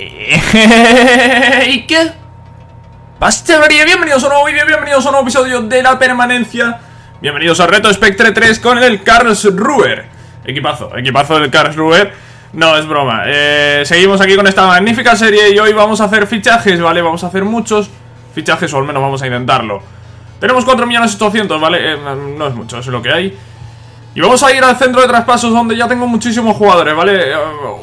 ¿Y qué? Pastelería, bienvenidos a un nuevo vídeo, bienvenidos a un nuevo episodio de La Permanencia Bienvenidos a Reto Spectre 3 con el Karlsruher Equipazo, equipazo del Karlsruher No, es broma eh, Seguimos aquí con esta magnífica serie y hoy vamos a hacer fichajes, ¿vale? Vamos a hacer muchos fichajes o al menos vamos a intentarlo Tenemos 4.800.000, ¿vale? Eh, no es mucho, es lo que hay y vamos a ir al centro de traspasos donde ya tengo muchísimos jugadores, ¿vale?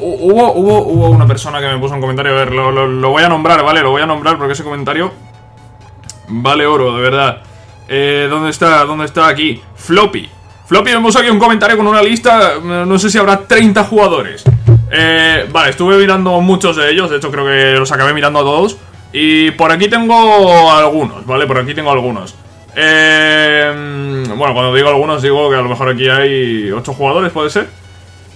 Uh, hubo, hubo, hubo una persona que me puso un comentario, a ver, lo, voy a nombrar, ¿vale? Lo voy a nombrar porque ese comentario vale oro, de verdad. Eh, ¿Dónde está? ¿Dónde está? Aquí. Floppy. Floppy me puso aquí un comentario con una lista, no sé si habrá 30 jugadores. Eh, vale, estuve mirando muchos de ellos, de hecho creo que los acabé mirando a todos. Y por aquí tengo algunos, ¿vale? Por aquí tengo algunos. Eh, bueno, cuando digo algunos digo que a lo mejor aquí hay 8 jugadores, ¿puede ser?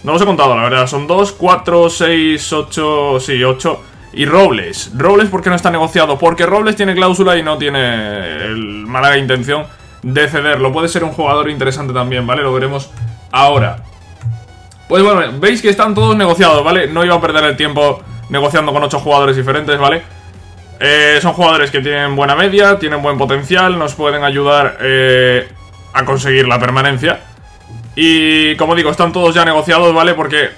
No los he contado, la verdad. Son 2, 4, 6, 8... Sí, 8. Y Robles. Robles, ¿por qué no está negociado? Porque Robles tiene cláusula y no tiene el mala intención de cederlo. Puede ser un jugador interesante también, ¿vale? Lo veremos ahora. Pues bueno, veis que están todos negociados, ¿vale? No iba a perder el tiempo negociando con 8 jugadores diferentes, ¿vale? Eh, son jugadores que tienen buena media, tienen buen potencial, nos pueden ayudar eh, a conseguir la permanencia. Y como digo, están todos ya negociados, ¿vale? Porque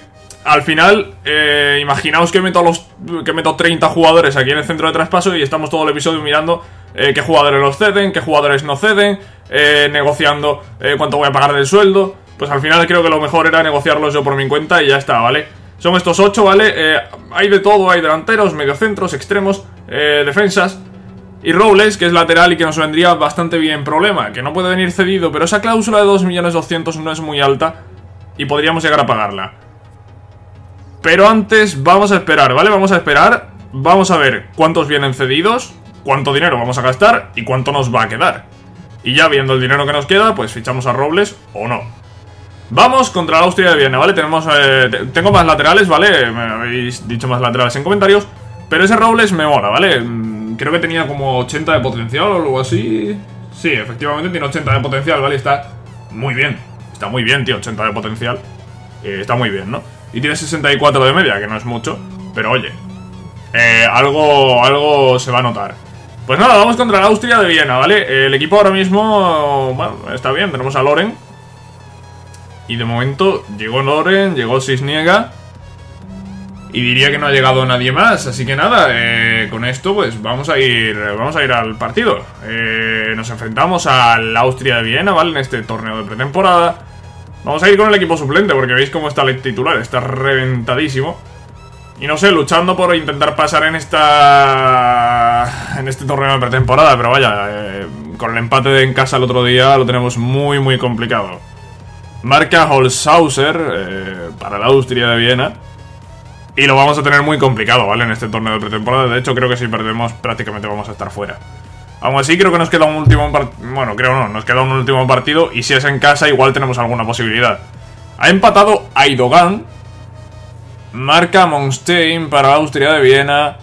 al final, eh, imaginaos que meto, los, que meto 30 jugadores aquí en el centro de traspaso y estamos todo el episodio mirando qué jugadores los ceden, qué jugadores no ceden, negociando cuánto voy a pagar del sueldo. Pues al final creo que lo mejor era negociarlos yo por mi cuenta y ya está, ¿vale? Son estos 8, ¿vale? hay de todo, hay delanteros, mediocentros, extremos eh, defensas. Y Robles, que es lateral y que nos vendría bastante bien. Problema, que no puede venir cedido, pero esa cláusula de 2.200.000 no es muy alta y podríamos llegar a pagarla. Pero antes vamos a esperar, ¿vale? Vamos a esperar, vamos a ver cuántos vienen cedidos, cuánto dinero vamos a gastar y cuánto nos va a quedar. Y ya viendo el dinero que nos queda, pues fichamos a Robles o no. Vamos contra la Austria de Viena, ¿vale? Tenemos, eh, tengo más laterales, ¿vale? Me habéis dicho más laterales en comentarios. Pero ese Robles me mola, ¿vale? Mm, creo que tenía como 80 de potencial o algo así. Sí, efectivamente tiene 80 de potencial, ¿vale? Está muy bien. Está muy bien, tío, 80 de potencial. Eh, está muy bien, ¿no? Y tiene 64 de media, que no es mucho. Pero oye, eh, algo, algo se va a notar. Pues nada, vamos contra la Austria de Viena, ¿vale? El equipo ahora mismo, bueno, está bien. Tenemos a Loren. Y de momento llegó Loren, llegó Cisniega. Y diría que no ha llegado nadie más, así que nada, eh, con esto pues vamos a ir vamos a ir al partido. Eh, nos enfrentamos al Austria de Viena, ¿vale? En este torneo de pretemporada. Vamos a ir con el equipo suplente porque veis cómo está el titular, está reventadísimo. Y no sé, luchando por intentar pasar en esta... en este torneo de pretemporada, pero vaya, eh, con el empate de en casa el otro día lo tenemos muy muy complicado. Marca Holzhauser para la Austria de Viena. Y lo vamos a tener muy complicado, ¿vale? En este torneo de pretemporada. De hecho, creo que si perdemos prácticamente vamos a estar fuera. Aún así, creo que nos queda un último partido. Bueno, creo no, nos queda un último partido. Y si es en casa, igual tenemos alguna posibilidad. Ha empatado Aidogan. Marca Monstein para Austria de Viena.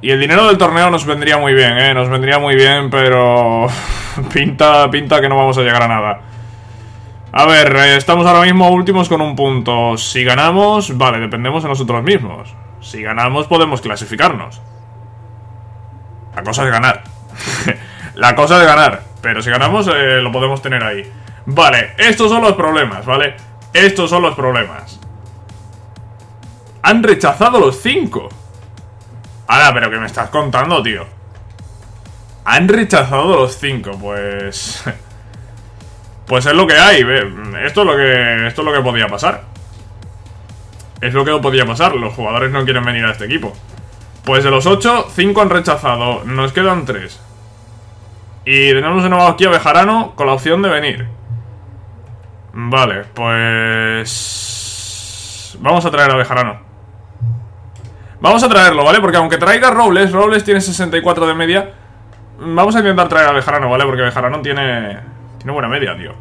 Y el dinero del torneo nos vendría muy bien, ¿eh? Nos vendría muy bien, pero... pinta, pinta que no vamos a llegar a nada. A ver, eh, estamos ahora mismo últimos con un punto. Si ganamos, vale, dependemos de nosotros mismos. Si ganamos, podemos clasificarnos. La cosa es ganar. La cosa es ganar. Pero si ganamos, eh, lo podemos tener ahí. Vale, estos son los problemas, ¿vale? Estos son los problemas. Han rechazado los cinco. Ahora, pero ¿qué me estás contando, tío? Han rechazado los cinco, pues... Pues es lo que hay, esto es lo que, esto es lo que podía pasar. Es lo que podía pasar, los jugadores no quieren venir a este equipo. Pues de los 8, 5 han rechazado, nos quedan 3. Y tenemos de nuevo aquí a Bejarano con la opción de venir. Vale, pues... Vamos a traer a Bejarano. Vamos a traerlo, ¿vale? Porque aunque traiga Robles, Robles tiene 64 de media. Vamos a intentar traer a Bejarano, ¿vale? Porque Bejarano tiene... Tiene buena media, tío.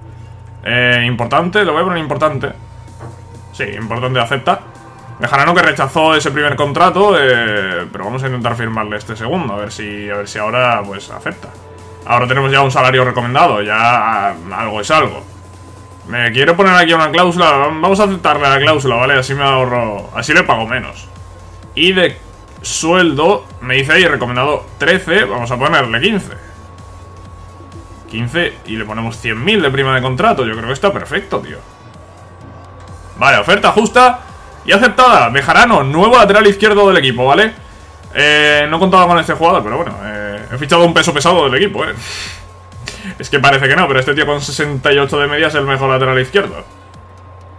Eh, importante, lo voy a poner importante. Sí, importante, acepta. Bejarano que rechazó ese primer contrato, eh, pero vamos a intentar firmarle este segundo, a ver si, a ver si ahora pues acepta. Ahora tenemos ya un salario recomendado, ya algo es algo. Me quiero poner aquí una cláusula, vamos a aceptarle la cláusula, ¿vale? Así me ahorro, así le pago menos. Y de sueldo, me dice ahí recomendado 13, vamos a ponerle 15. 15 y le ponemos 100.000 de prima de contrato. Yo creo que está perfecto, tío. Vale, oferta justa y aceptada. Bejarano, nuevo lateral izquierdo del equipo, ¿vale? Eh, no contaba con este jugador, pero bueno, eh, he fichado un peso pesado del equipo, ¿eh? Es que parece que no, pero este tío con 68 de media es el mejor lateral izquierdo.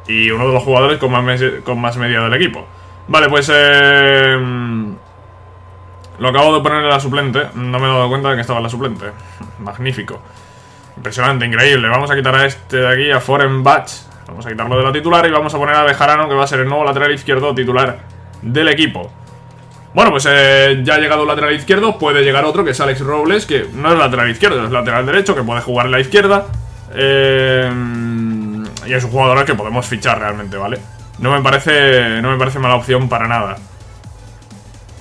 Y uno de los jugadores con más, con más media del equipo. Vale, pues... Eh, lo acabo de poner en la suplente. No me he dado cuenta de que estaba en la suplente. Magnífico. Impresionante, increíble. Vamos a quitar a este de aquí, a Foreign Batch. Vamos a quitarlo de la titular y vamos a poner a Bejarano, que va a ser el nuevo lateral izquierdo titular del equipo. Bueno, pues eh, ya ha llegado el lateral izquierdo, puede llegar otro que es Alex Robles, que no es lateral izquierdo, es lateral derecho, que puede jugar en la izquierda. Eh, y es un jugador al que podemos fichar realmente, ¿vale? No me parece, no me parece mala opción para nada.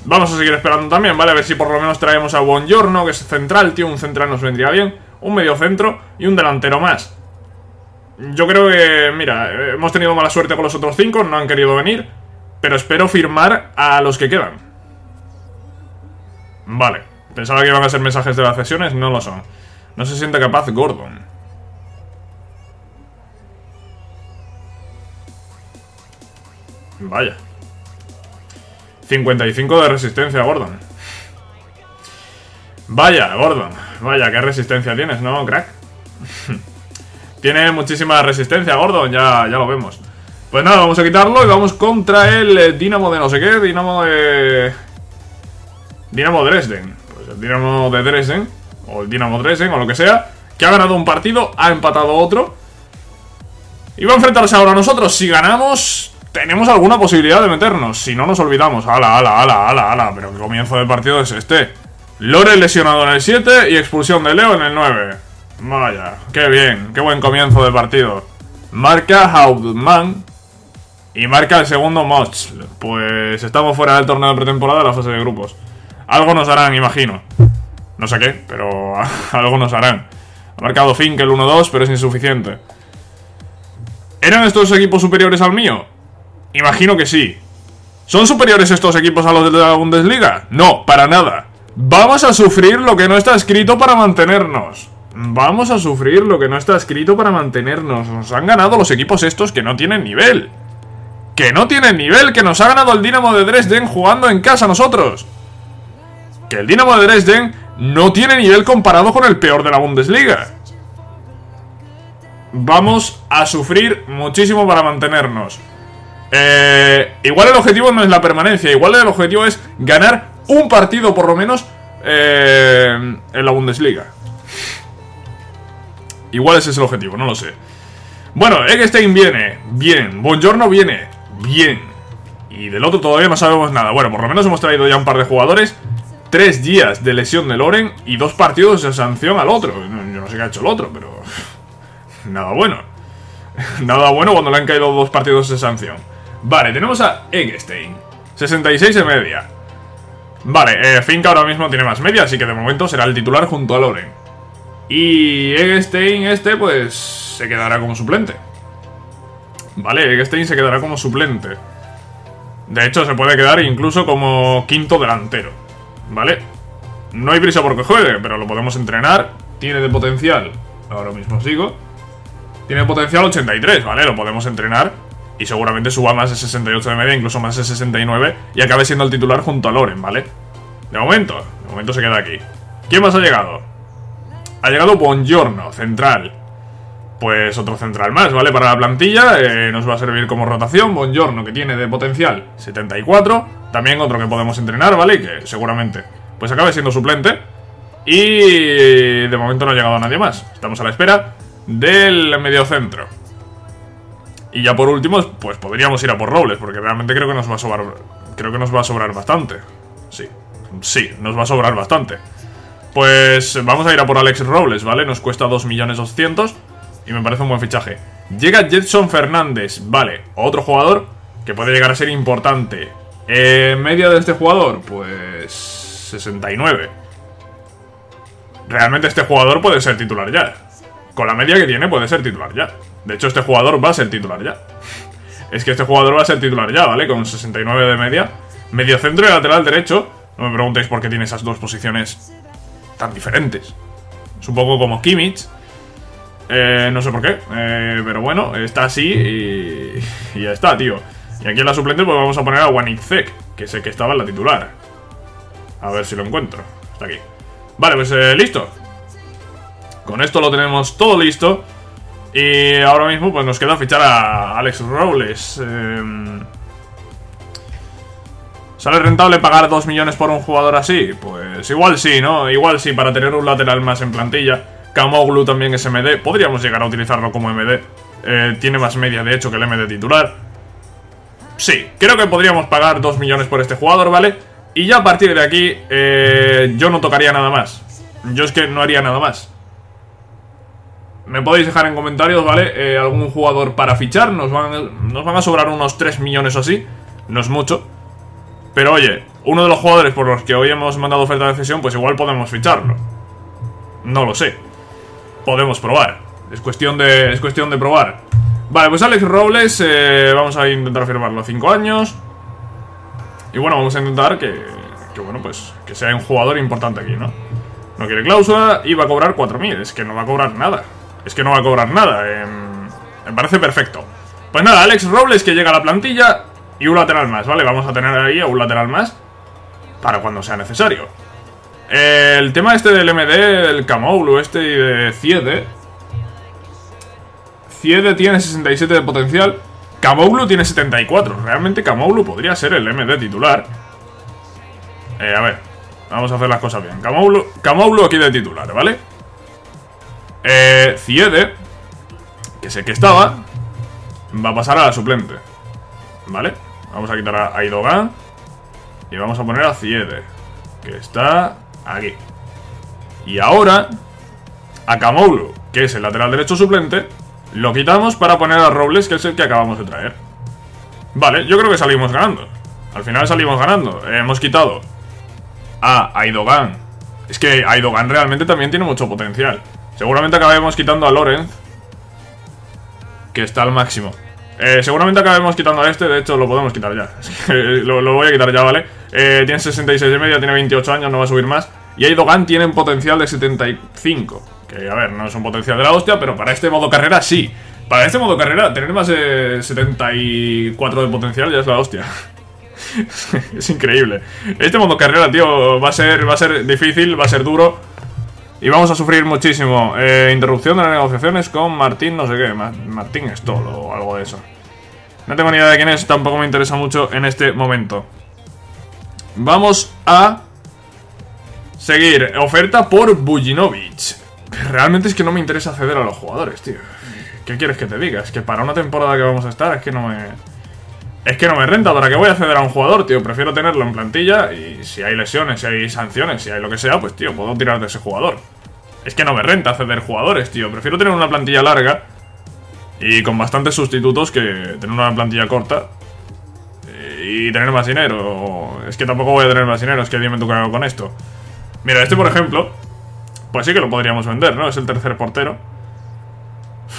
Vamos a seguir esperando también, ¿vale? A ver si por lo menos traemos a Buongiorno, que es central, tío, un central nos vendría bien. Un medio centro y un delantero más. Yo creo que, mira, hemos tenido mala suerte con los otros cinco, no han querido venir. Pero espero firmar a los que quedan. Vale. Pensaba que iban a ser mensajes de las sesiones, no lo son. No se siente capaz Gordon. Vaya. 55 de resistencia, Gordon. Vaya, Gordon. Vaya, qué resistencia tienes, ¿no, crack? Tiene muchísima resistencia, Gordon, ya, ya lo vemos. Pues nada, vamos a quitarlo y vamos contra el eh, Dinamo de no sé qué, Dinamo de... Dinamo Dresden. Pues el Dinamo de Dresden, o el Dinamo Dresden, o lo que sea, que ha ganado un partido, ha empatado otro. Y va a enfrentarse ahora a nosotros. Si ganamos, tenemos alguna posibilidad de meternos. Si no, nos olvidamos. Ala, ala, ala, ala, ala. Pero qué comienzo de partido es este. Lore lesionado en el 7 y expulsión de Leo en el 9. Vaya, qué bien, qué buen comienzo de partido. Marca Haudman y marca el segundo Moch. Pues estamos fuera del torneo de pretemporada de la fase de grupos. Algo nos harán, imagino. No sé qué, pero algo nos harán. Ha marcado Fink el 1-2, pero es insuficiente. ¿Eran estos equipos superiores al mío? Imagino que sí. ¿Son superiores estos equipos a los de la Bundesliga? No, para nada. Vamos a sufrir lo que no está escrito para mantenernos. Vamos a sufrir lo que no está escrito para mantenernos. Nos han ganado los equipos estos que no tienen nivel que no tiene nivel, que nos ha ganado el Dinamo de Dresden jugando en casa nosotros. Que el Dinamo de Dresden no tiene nivel comparado con el peor de la Bundesliga. Vamos a sufrir muchísimo para mantenernos. Eh, igual el objetivo no es la permanencia, igual el objetivo es ganar un partido por lo menos eh, en la Bundesliga. Igual ese es el objetivo, no lo sé. Bueno, Eggstein viene, bien. Buongiorno viene, bien. Y del otro todavía no sabemos nada. Bueno, por lo menos hemos traído ya un par de jugadores. Tres días de lesión de Loren y dos partidos de sanción al otro. Yo no sé qué ha hecho el otro, pero... Nada bueno. Nada bueno cuando le han caído dos partidos de sanción. Vale, tenemos a Eggstein. 66 de media. Vale, eh, Fink ahora mismo tiene más media, así que de momento será el titular junto a Loren. Y Eggstein este, pues, se quedará como suplente. Vale, Eggstein se quedará como suplente. De hecho, se puede quedar incluso como quinto delantero. ¿Vale? No hay prisa porque juegue, pero lo podemos entrenar. Tiene de potencial, ahora mismo sigo. Tiene potencial 83, ¿vale? Lo podemos entrenar. Y seguramente suba más de 68 de media, incluso más de 69. Y acabe siendo el titular junto a Loren, ¿vale? De momento, de momento se queda aquí. ¿Quién más ha llegado? Ha llegado Buongiorno, central pues otro central más, ¿vale? Para la plantilla eh, nos va a servir como rotación. Buongiorno, que tiene de potencial 74. También otro que podemos entrenar, ¿vale? Que seguramente pues acabe siendo suplente. Y de momento no ha llegado nadie más. Estamos a la espera del mediocentro. Y ya por último, pues podríamos ir a por Robles, porque realmente creo que nos va a sobrar. Creo que nos va a sobrar bastante. Sí, sí, nos va a sobrar bastante. Pues vamos a ir a por Alex Robles, ¿vale? Nos cuesta 2.200.000 y me parece un buen fichaje. Llega Jetson Fernández, vale, otro jugador que puede llegar a ser importante. Eh, media de este jugador, pues 69. Realmente este jugador puede ser titular ya. Con la media que tiene puede ser titular ya. De hecho, este jugador va a ser titular ya. Es que este jugador va a ser titular ya, ¿vale? Con 69 de media Mediocentro y lateral derecho. No me preguntéis por qué tiene esas dos posiciones tan diferentes. Es un poco como Kimmich. Eh, no sé por qué, eh, pero bueno, está así y, ya está, tío. Y aquí en la suplente pues vamos a poner a Zek, que sé que estaba en la titular. A ver si lo encuentro. Está aquí. Vale, pues eh, listo. Con esto lo tenemos todo listo. Y ahora mismo pues nos queda fichar a Alex Robles. Eh, ¿Sale rentable pagar 2 millones por un jugador así? Pues igual sí, ¿no? Igual sí, para tener un lateral más en plantilla. Kamoglu también es MD. Podríamos llegar a utilizarlo como MD. Eh, tiene más media, de hecho, que el MD titular. Sí, creo que podríamos pagar 2 millones por este jugador, ¿vale? Y ya a partir de aquí, eh, yo no tocaría nada más. Yo es que no haría nada más. Me podéis dejar en comentarios, ¿vale? Eh, algún jugador para fichar. Nos van, nos van a sobrar unos 3 millones o así. No es mucho. Pero oye, uno de los jugadores por los que hoy hemos mandado oferta de cesión, pues igual podemos ficharlo. No lo sé. Podemos probar. Es cuestión de, es cuestión de probar. Vale, pues Alex Robles, eh, vamos a intentar firmarlo 5 años. Y bueno, vamos a intentar que, que, bueno, pues que sea un jugador importante aquí, ¿no? No quiere cláusula y va a cobrar 4.000. Es que no va a cobrar nada. Es que no va a cobrar nada. Me parece perfecto. Pues nada, Alex Robles que llega a la plantilla y un lateral más, ¿vale? Vamos a tener ahí un lateral más para cuando sea necesario. El tema este del MD, del Camoulu este y de Ciede. Ciede tiene 67 de potencial. Camoulu tiene 74. Realmente Camoulu podría ser el MD titular. Eh, a ver. Vamos a hacer las cosas bien. Camoulu, aquí de titular, ¿vale? Eh, Ciede, que sé que estaba, va a pasar a la suplente. ¿Vale? Vamos a quitar a Aidogan. Y vamos a poner a Ciede. Que está aquí. Y ahora, a Kamoulu, que es el lateral derecho suplente, lo quitamos para poner a Robles, que es el que acabamos de traer. Vale, yo creo que salimos ganando. Al final salimos ganando. hemos quitado a Aidogan. Es que Aidogan realmente también tiene mucho potencial. Seguramente acabemos quitando a Lorenz, que está al máximo. Eh, seguramente acabemos quitando a este, de hecho lo podemos quitar ya. lo, voy a quitar ya, ¿vale? Eh, tiene 66 y media, tiene 28 años, no va a subir más. Y Aidogan tiene un potencial de 75. Que, a ver, no es un potencial de la hostia, pero para este modo carrera sí. Para este modo carrera, tener más de 74 de potencial ya es la hostia. es increíble. Este modo carrera, tío, va a ser, va a ser difícil, va a ser duro. Y vamos a sufrir muchísimo. Eh, interrupción de las negociaciones con Martín, no sé qué. Martín Stoll o algo de eso. No tengo ni idea de quién es, tampoco me interesa mucho en este momento. Vamos a seguir. Oferta por Bujinovic. Realmente es que no me interesa ceder a los jugadores, tío. ¿Qué quieres que te diga? Es que para una temporada que vamos a estar es que no me... Es que no me renta, ¿para qué voy a ceder a un jugador, tío? Prefiero tenerlo en plantilla y si hay lesiones, si hay sanciones, si hay lo que sea, pues, tío, puedo tirar de ese jugador. Es que no me renta ceder jugadores, tío. Prefiero tener una plantilla larga y con bastantes sustitutos que tener una plantilla corta eh, y tener más dinero. Es que tampoco voy a tener más dinero, es que dime tú qué hago con esto. Mira, este, por ejemplo, pues sí que lo podríamos vender, ¿no? Es el tercer portero.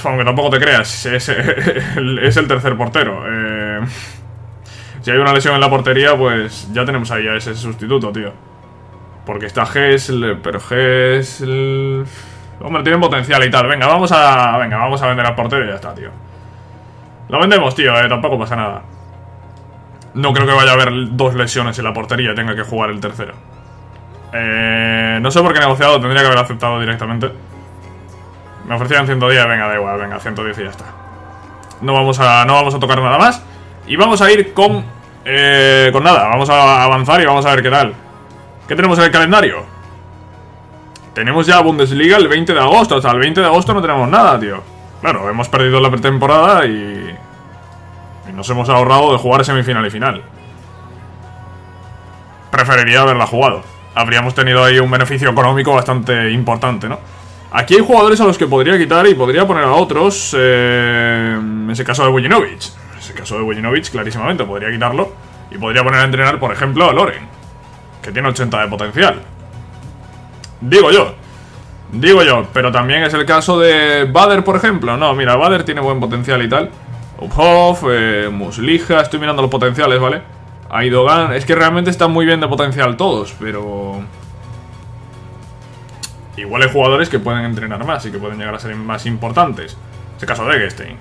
Aunque tampoco te creas, es, es el tercer portero. Eh... Si hay una lesión en la portería, pues ya tenemos ahí a ese sustituto, tío. Porque está Hessel, pero Hessel... Hombre, tiene potencial y tal. Venga, vamos a... Venga, vamos a vender al portero y ya está, tío. Lo vendemos, tío, eh, tampoco pasa nada. No creo que vaya a haber dos lesiones en la portería y tenga que jugar el tercero. Eh, no sé por qué negociado, tendría que haber aceptado directamente. Me ofrecían 110, venga, da igual, venga, 110 y ya está. No vamos a, no vamos a tocar nada más. Y vamos a ir con... Eh, con nada, vamos a avanzar y vamos a ver qué tal. ¿Qué tenemos en el calendario? Tenemos ya Bundesliga el 20 de agosto. Hasta el 20 de agosto no tenemos nada, tío. Claro, hemos perdido la pretemporada y... Y nos hemos ahorrado de jugar semifinal y final. Preferiría haberla jugado. Habríamos tenido ahí un beneficio económico bastante importante, ¿no? Aquí hay jugadores a los que podría quitar y podría poner a otros. Eh, en ese caso de Wojinovic el caso de Wojinovic, clarísimamente, podría quitarlo y podría poner a entrenar, por ejemplo, a Loren, que tiene 80 de potencial. Digo yo. Digo yo, pero también es el caso de Bader, por ejemplo. No, mira, Bader tiene buen potencial y tal. Uphoff, eh, Muslija, estoy mirando los potenciales, ¿vale? Aidogan, es que realmente están muy bien de potencial todos, pero... Igual hay jugadores que pueden entrenar más y que pueden llegar a ser más importantes. Es el caso de Eggestein.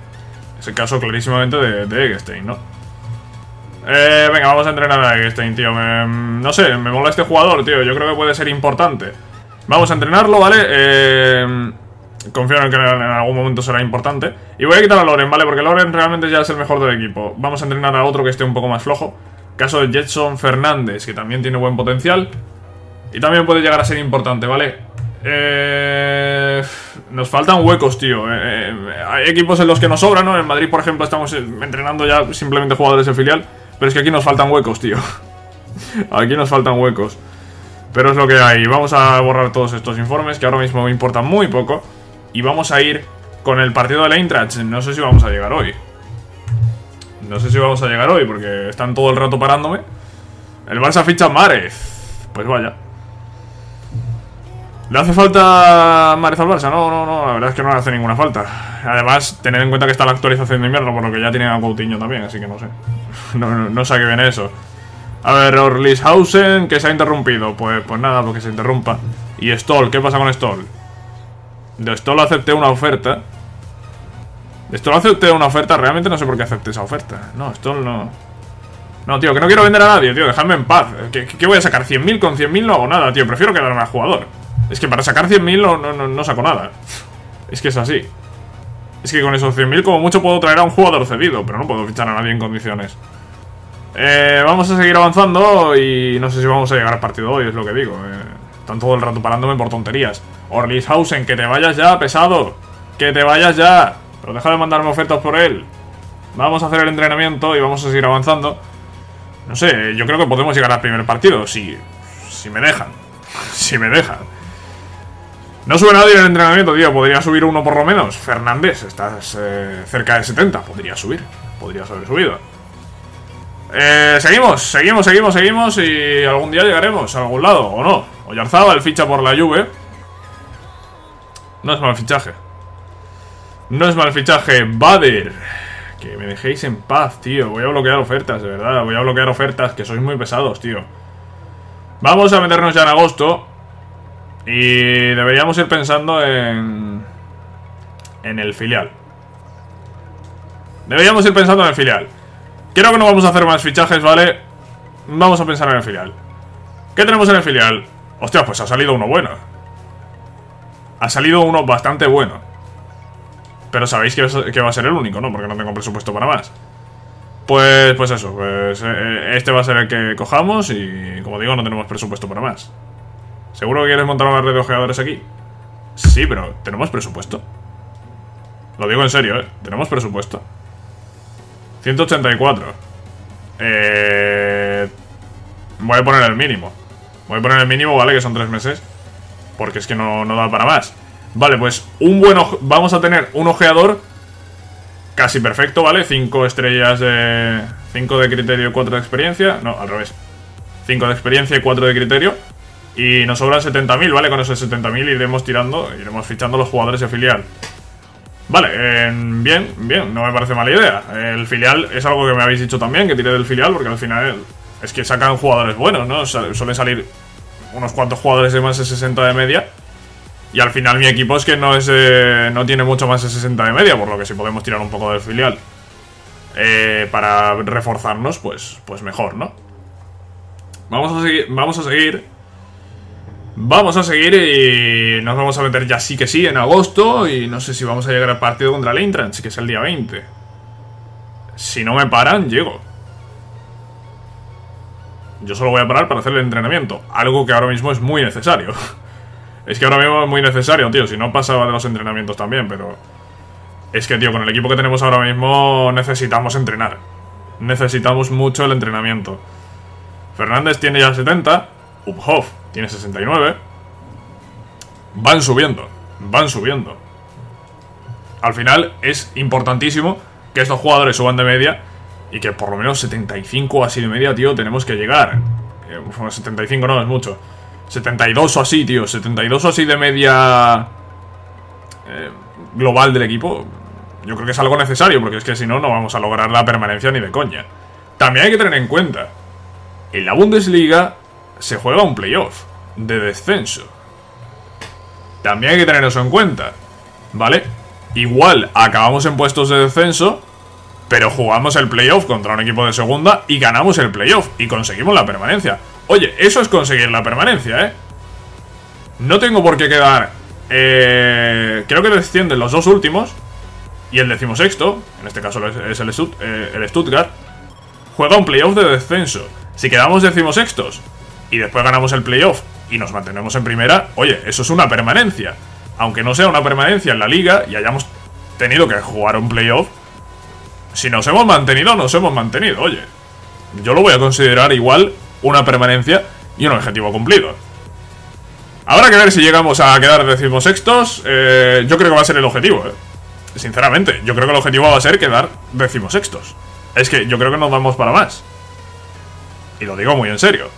Es el caso clarísimamente de, de ¿no? Eh, venga, vamos a entrenar a Eggestein, tío. no sé, me mola este jugador, tío. Yo creo que puede ser importante. Vamos a entrenarlo, ¿vale? Eh, confío en que en algún momento será importante. Y voy a quitar a Loren, ¿vale? Porque Loren realmente ya es el mejor del equipo. Vamos a entrenar a otro que esté un poco más flojo. Caso de Jetson Fernández, que también tiene buen potencial. Y también puede llegar a ser importante, ¿vale? Eh, nos faltan huecos, tío. Eh, eh, hay equipos en los que nos sobran, ¿no? En Madrid, por ejemplo, estamos entrenando ya simplemente jugadores de filial. Pero es que aquí nos faltan huecos, tío. aquí nos faltan huecos. Pero es lo que hay. Vamos a borrar todos estos informes que ahora mismo me importan muy poco. Y vamos a ir con el partido de la Eintracht. No sé si vamos a llegar hoy. No sé si vamos a llegar hoy porque están todo el rato parándome. El Barça ficha Márez. Pues vaya. ¿Le hace falta Márez al Barça? No, no, no, la verdad es que no le hace ninguna falta. Además, tened en cuenta que está la actualización de invierno, por lo que ya tiene a Coutinho también, así que no sé. No, no, no sé qué viene eso. A ver, Orlishausen, que se ha interrumpido. Pues, pues nada, porque se interrumpa. Y Stoll, ¿qué pasa con Stoll? De Stoll acepté una oferta. De Stoll acepté una oferta, realmente no sé por qué acepté esa oferta. No, Stoll no... No, tío, que no quiero vender a nadie, tío, dejadme en paz. ¿Qué, voy a sacar? ¿100.000? Con 100.000 no hago nada, tío. Prefiero quedarme al jugador. Es que para sacar 100.000 no, no, no, saco nada. Es que es así. Es que con esos 100.000 como mucho puedo traer a un jugador cedido, pero no puedo fichar a nadie en condiciones. Eh, vamos a seguir avanzando y no sé si vamos a llegar al partido hoy, es lo que digo. Eh, están todo el rato parándome por tonterías. Orlishausen, que te vayas ya, pesado. Que te vayas ya. Pero deja de mandarme ofertas por él. Vamos a hacer el entrenamiento y vamos a seguir avanzando. No sé, yo creo que podemos llegar al primer partido, si, si me dejan. si me dejan. No sube nadie en el entrenamiento, tío. Podría subir uno por lo menos. Fernández, estás eh, cerca de 70. Podría subir. Podría haber subido. Eh, seguimos, seguimos, seguimos, seguimos y algún día llegaremos a algún lado, ¿o no? el ficha por la Juve. No es mal fichaje. No es mal fichaje. Bader. Que me dejéis en paz, tío. Voy a bloquear ofertas, de verdad. Voy a bloquear ofertas, que sois muy pesados, tío. Vamos a meternos ya en agosto. Y deberíamos ir pensando en... En el filial. Deberíamos ir pensando en el filial. Creo que no vamos a hacer más fichajes, ¿vale? Vamos a pensar en el filial. ¿Qué tenemos en el filial? Hostia, pues ha salido uno bueno. Ha salido uno bastante bueno. Pero sabéis que, va a ser el único, ¿no? Porque no tengo presupuesto para más. Pues, pues eso, pues eh, este va a ser el que cojamos y como digo, no tenemos presupuesto para más. ¿Seguro que quieres montar una red de ojeadores aquí? Sí, pero ¿tenemos presupuesto? Lo digo en serio, ¿eh? ¿Tenemos presupuesto? 184 Eh... Voy a poner el mínimo Voy a poner el mínimo, ¿vale? Que son tres meses Porque es que no, no da para más Vale, pues un buen vamos a tener un ojeador Casi perfecto, ¿vale? 5 estrellas de... 5 de criterio y 4 de experiencia No, al revés 5 de experiencia y 4 de criterio y nos sobran 70.000, ¿vale? Con esos 70.000 iremos tirando, iremos fichando los jugadores de filial. Vale, bien, bien, no me parece mala idea. El filial es algo que me habéis dicho también, que tire del filial, porque al final es que sacan jugadores buenos, ¿no? Suelen salir unos cuantos jugadores de más de 60 de media. Y al final mi equipo es que no es no tiene mucho más de 60 de media, por lo que si podemos tirar un poco del filial. Eh, para reforzarnos, pues, pues mejor, ¿no? Vamos a seguir, vamos a seguir Vamos a seguir y nos vamos a meter ya sí que sí en agosto y no sé si vamos a llegar al partido contra el Eintracht, que es el día 20. Si no me paran, llego. Yo solo voy a parar para hacer el entrenamiento, algo que ahora mismo es muy necesario. Es que ahora mismo es muy necesario, tío, si no pasaba de los entrenamientos también, pero... Es que, tío, con el equipo que tenemos ahora mismo necesitamos entrenar. Necesitamos mucho el entrenamiento. Fernández tiene ya 70, Uphoff tiene 69. Van subiendo, van subiendo. Al final es importantísimo que estos jugadores suban de media y que por lo menos 75 o así de media, tío, tenemos que llegar. 75 eh, no es mucho. 72 o así, tío. 72 o así de media eh, global del equipo. Yo creo que es algo necesario, porque es que si no, no vamos a lograr la permanencia ni de coña. También hay que tener en cuenta en la Bundesliga se juega un playoff de descenso. También hay que tener eso en cuenta, ¿vale? Igual acabamos en puestos de descenso, pero jugamos el playoff contra un equipo de segunda y ganamos el playoff y conseguimos la permanencia. Oye, eso es conseguir la permanencia, ¿eh? No tengo por qué quedar... Eh, creo que descienden los dos últimos y el decimosexto, en este caso es el, eh, el Stuttgart, juega un playoff de descenso. Si quedamos decimosextos y después ganamos el playoff y nos mantenemos en primera, oye, eso es una permanencia. Aunque no sea una permanencia en la liga y hayamos tenido que jugar un playoff, si nos hemos mantenido, nos hemos mantenido, oye. Yo lo voy a considerar igual una permanencia y un objetivo cumplido. Habrá que ver si llegamos a quedar decimosextos. Eh, yo creo que va a ser el objetivo, eh. Sinceramente, yo creo que el objetivo va a ser quedar decimosextos. Es que yo creo que nos vamos para más. Y lo digo muy en serio.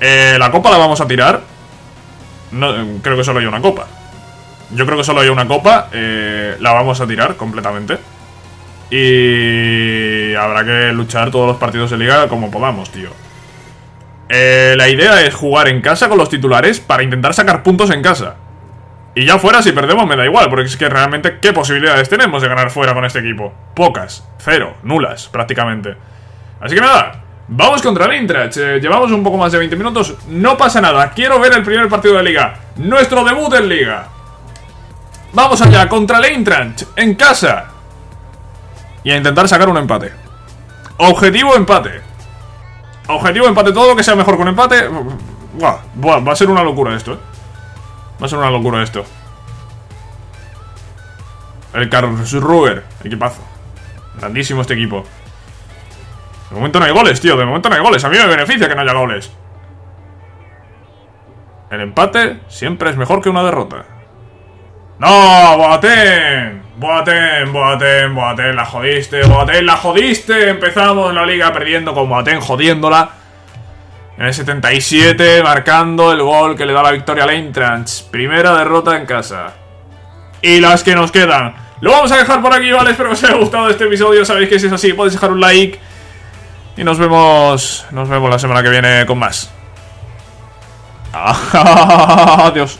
Eh, la copa la vamos a tirar. No, creo que solo hay una copa. Yo creo que solo hay una copa. Eh, la vamos a tirar completamente. Y habrá que luchar todos los partidos de liga como podamos, tío. Eh, la idea es jugar en casa con los titulares para intentar sacar puntos en casa. Y ya fuera, si perdemos me da igual, porque es que realmente, ¿qué posibilidades tenemos de ganar fuera con este equipo? Pocas, cero, nulas, prácticamente. Así que nada, vamos contra el Eintracht. Eh, llevamos un poco más de 20 minutos, no pasa nada. Quiero ver el primer partido de Liga, nuestro debut en Liga. Vamos allá, contra el Eintracht, en casa. Y a intentar sacar un empate. Objetivo empate. Objetivo empate, todo lo que sea mejor con empate. va a ser una locura esto, eh. Va a ser una locura esto. El Karlsruher, equipazo. Grandísimo este equipo. De momento no hay goles, tío. De momento no hay goles. A mí me beneficia que no haya goles. El empate siempre es mejor que una derrota. ¡No! ¡Boateng! Boateng, Boateng, Boateng, la jodiste, Boateng, la jodiste. Empezamos la liga perdiendo con Boateng jodiéndola. En el 77, marcando el gol que le da la victoria al Eintracht. Primera derrota en casa. Y las que nos quedan. Lo vamos a dejar por aquí, ¿vale? Espero que os haya gustado este episodio. Sabéis que si es así, podéis dejar un like. Y nos vemos. Nos vemos la semana que viene con más. Adiós.